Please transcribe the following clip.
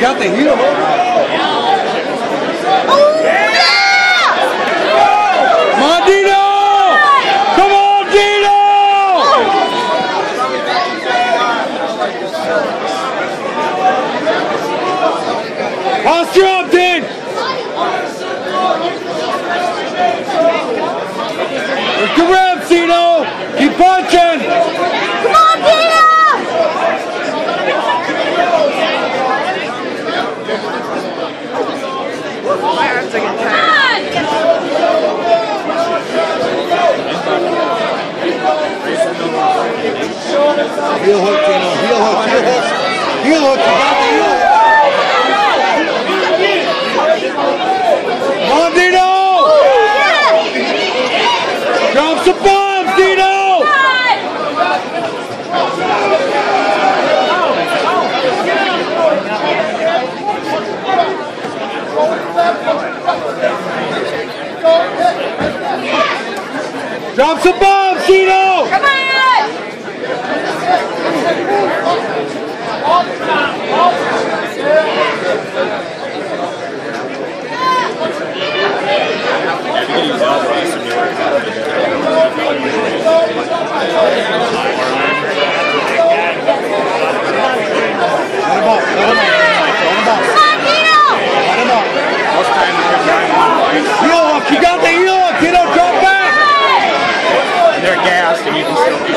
Got the heel. Oh, yeah! Come on, Dino! Come on, Dino! Posture up, Dean! The reps, Dino! Keep punching! Come on, Dino! Heel hook, Dino. Heel hook, heel hook. Heel hook, heel hook. Come on, Dino! Drop some bombs, Dino! Drop some bombs, Dino! Come on! Let him up, let him up, let him up, Come on, Dino! let him up. Heel hook, you got the heel hook, Dino, drop back! They're gassed and you can still keep